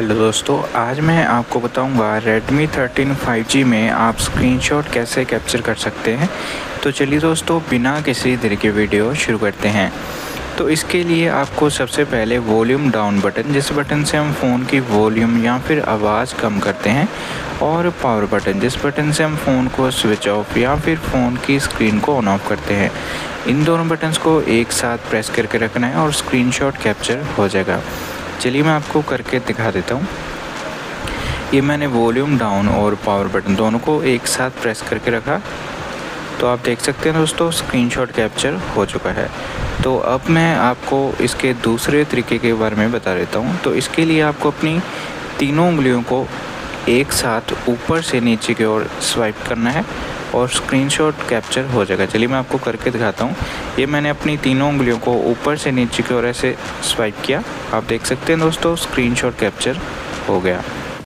Hello दोस्तों, आज मैं आपको बताऊँगा Redmi 13 5G में आप स्क्रीनशॉट कैसे कैप्चर कर सकते हैं। तो चलिए दोस्तों, बिना किसी देर के वीडियो शुरू करते हैं। तो इसके लिए आपको सबसे पहले वॉल्यूम डाउन बटन जिस बटन से हम फ़ोन की वॉल्यूम या फिर आवाज़ कम करते हैं, और पावर बटन जिस बटन से हम फ़ोन को स्विच ऑफ़ या फिर फ़ोन की स्क्रीन को ऑन ऑफ़ करते हैं। इन दोनों बटन्स को एक साथ प्रेस करके रखना है और स्क्रीनशॉट कैप्चर हो जाएगा। चलिए मैं आपको करके दिखा देता हूँ। ये मैंने वॉल्यूम, डाउन और पावर बटन दोनों को एक साथ प्रेस करके रखा। तो आप देख सकते हैं दोस्तों, स्क्रीनशॉट कैप्चर हो चुका है। तो अब मैं आपको इसके दूसरे तरीके के बारे में बता देता हूँ। तो इसके लिए आपको अपनी तीनों उंगलियों को एक साथ ऊपर से नीचे की ओर स्वाइप करना है। और स्क्रीनशॉट कैप्चर हो जाएगा। चलिए मैं आपको करके दिखाता हूँ। ये मैंने अपनी तीनों उंगलियों को ऊपर से नीचे की ओर ऐसे स्वाइप किया। आप देख सकते हैं दोस्तों स्क्रीनशॉट कैप्चर हो गया।